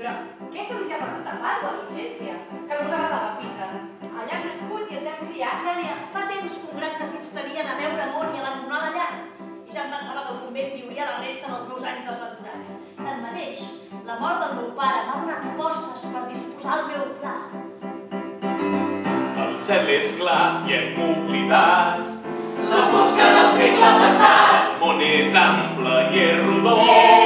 Però què se li ha perdut a Pàdua, Lucència? Que no us agradava Pisa. Allà hem nascut i ens hem criat. Clàudia, fa temps que un gran desig tenien a veure món i abandonar la llar. I ja em pensava que el convent viuria la resta dels meus anys desventurats. Tanmateix, la mort del meu pare m'ha donat forces per disposar el meu pla. El cel és clar i hem oblidat la fosca del segle passat. Món és ample i és rodó. Yeah.